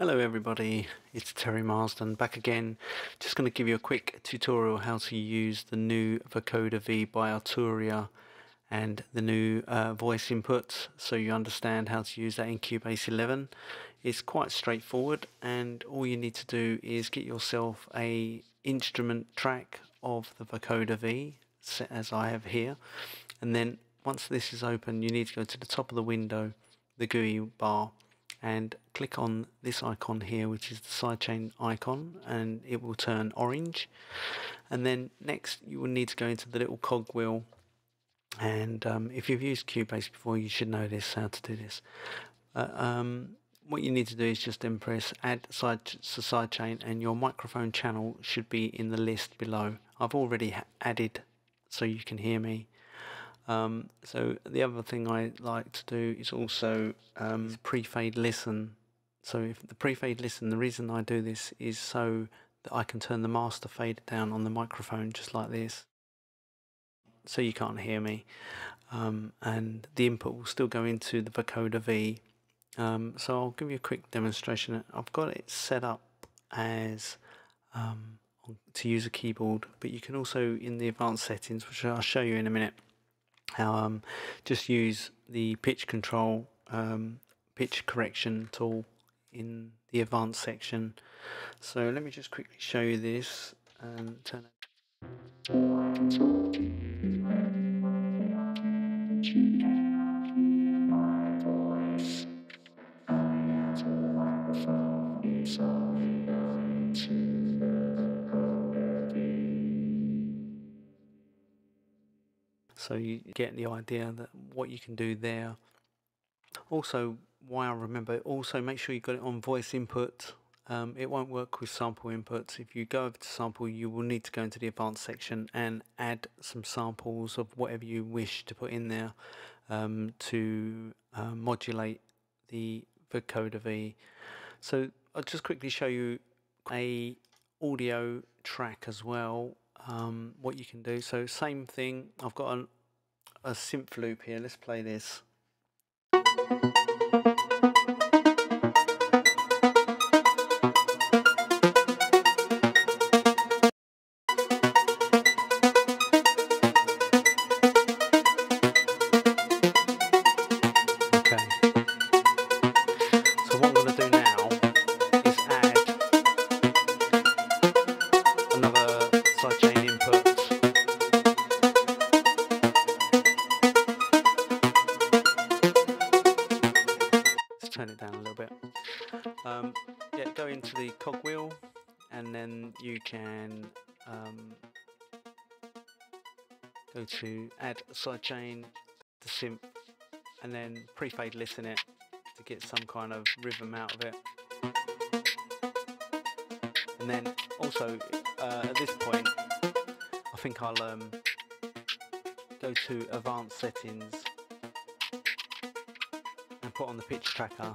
Hello everybody, it's Terry Marsden back again. Just going to give you a quick tutorial how to use the new Vocoder V by Arturia and the new uh, voice inputs so you understand how to use that in Cubase 11. It's quite straightforward and all you need to do is get yourself a instrument track of the Vocoder V set as I have here and then once this is open you need to go to the top of the window, the GUI bar and click on this icon here which is the sidechain icon and it will turn orange. And then next you will need to go into the little cogwheel and um, if you've used Cubase before you should know this how to do this. Uh, um, what you need to do is just then press add side sidechain and your microphone channel should be in the list below. I've already added so you can hear me um, so the other thing I like to do is also um, pre-fade listen. So if the pre-fade listen, the reason I do this is so that I can turn the master fade down on the microphone just like this. So you can't hear me. Um, and the input will still go into the vocoder V. Um, so I'll give you a quick demonstration. I've got it set up as um, to use a keyboard, but you can also in the advanced settings, which I'll show you in a minute, um, just use the pitch control um, pitch correction tool in the advanced section. So let me just quickly show you this and turn it so you get the idea that what you can do there. Also why I remember also make sure you got it on voice input. Um, it won't work with sample inputs. If you go over to sample you will need to go into the advanced section and add some samples of whatever you wish to put in there um, to uh, modulate the vocoder V. So I'll just quickly show you a audio track as well um, what you can do. So same thing, I've got an, a synth loop here, let's play this. Yeah, go into the cogwheel and then you can um, go to add sidechain, to synth, and then pre-fade listen it to get some kind of rhythm out of it. And then also uh, at this point, I think I'll um, go to advanced settings and put on the pitch tracker.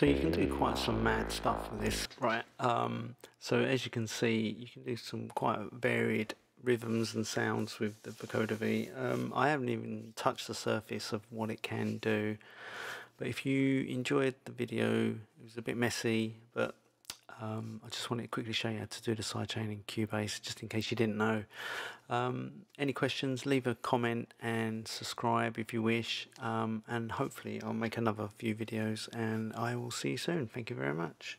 So you can do quite some mad stuff with this, right? Um, so as you can see, you can do some quite varied rhythms and sounds with the Vocoder V. Um, I haven't even touched the surface of what it can do, but if you enjoyed the video, it was a bit messy, but Um, I just wanted to quickly show you how to do the sidechain in Cubase, just in case you didn't know. Um, any questions, leave a comment and subscribe if you wish. Um, and hopefully I'll make another few videos and I will see you soon. Thank you very much.